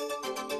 Música